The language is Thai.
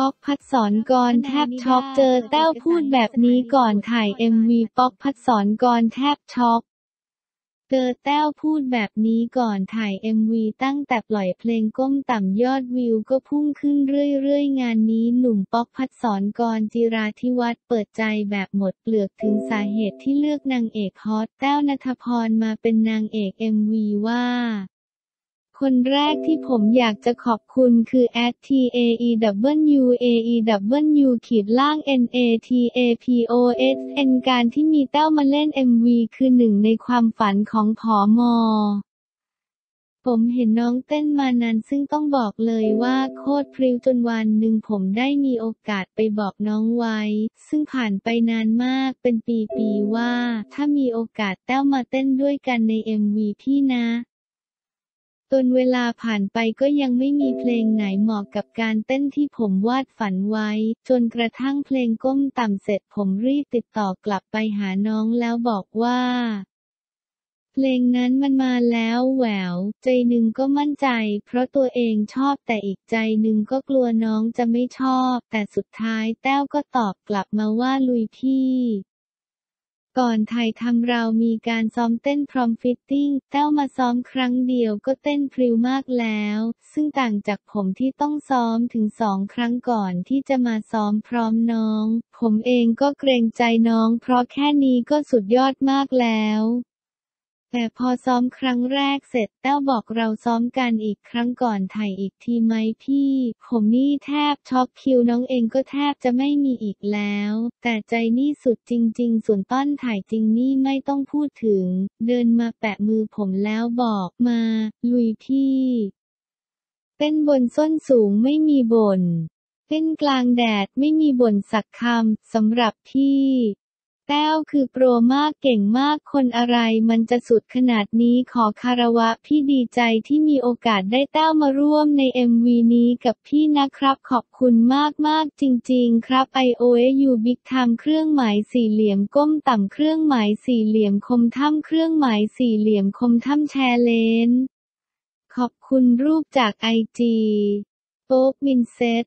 ป๊อกภัสสรกรณ์แทบช็อกเจอแต้วพูดแบบนี้ก่อนถ่ายเอ็มวีป๊อกภัสสรกรณ์แทบช็อกเจอแต้วพูดแบบนี้ก่อนถ่ายเอ็มวีตั้งแต่ปล่อยเพลงก้มต่ำยอดวิวก็พุ่งขึ้นเรื่อยๆ งานนี้หนุ่มป๊อกภัสสรกรณ์จิราธิวัฒน์เปิดใจแบบหมดเปลือกถึงสาเหตุที่เลือกนางเอกฮอตแต้วณัฐพรมาเป็นนางเอกเอ็มวีว่า คนแรกที่ผมอยากจะขอบคุณคือ at t a e w a e w ขีดล่าง n a t a p o s n การที่มีแต้วมาเล่น MV คือหนึ่งในความฝันของผอมอผมเห็นน้องเต้นมานานซึ่งต้องบอกเลยว่าโคตรพริ้วจนวันหนึ่งผมได้มีโอกาสไปบอกน้องไว้ ซึ่งผ่านไปนานมากเป็นปีๆว่า ถ้ามีโอกาสแต้วมาเต้นด้วยกันใน MV พี่นะ จนเวลาผ่านไปก็ยังไม่มีเพลงไหนเหมาะกับการเต้นที่ผมวาดฝันไว้ จนกระทั่งเพลงก้มต่ำเสร็จผมรีบติดต่อกลับไปหาน้องแล้วบอกว่า เพลงนั้นมันมาแล้วแหวว ใจหนึ่งก็มั่นใจ เพราะตัวเองชอบแต่อีกใจหนึ่งก็กลัวน้องจะไม่ชอบ แต่สุดท้ายแต้วก็ตอบกลับมาว่าลุยพี่ ก่อนถ่ายทำเรามีการซ้อมเต้นพร้อม fitting แต้วมาซ้อมครั้งเดียวก็เต้นพริ้วมากแล้ว ซึ่งต่างจากผมที่ต้องซ้อมถึงสองครั้งก่อนที่จะมาซ้อมพร้อมน้อง ผมเองก็เกรงใจน้องเพราะแค่นี้ก็สุดยอดมากแล้ว แต่พอซ้อมครั้งแรกเสร็จแต้วบอกเราซ้อมกันอีกครั้งก่อนถ่ายอีกทีไหมพี่ ผมนี่แทบช็อกคิวน้องเองก็แทบจะไม่มีอีกแล้ว แต่ใจนี่สุดจริง ๆ ส่วนต้นถ่ายจริงนี่ไม่ต้องพูดถึง เดินมาแปะมือผมแล้วบอกมา ลุยพี่เต้นบนส้นสูงไม่มีบนเต้นกลางแดดไม่มีบ่นสักคำสำหรับพี่ แต้วคือโปรมากเก่งมากคนอะไรมันจะสุดขนาดนี้ขอคารวะพี่ดีใจที่มีโอกาสได้แต้วมาร่วมใน MV นี้กับพี่นะครับขอบคุณมากๆจริง ๆ ครับ IOU Big Time เครื่องหมายสี่เหลี่ยมก้มต่ำเครื่องหมายสี่เหลี่ยมคมถ้ำเครื่องหมายสี่เหลี่ยมคมถ้ำแชร์เลน ขอบคุณรูปจากไอจีโป๊ปมินเซต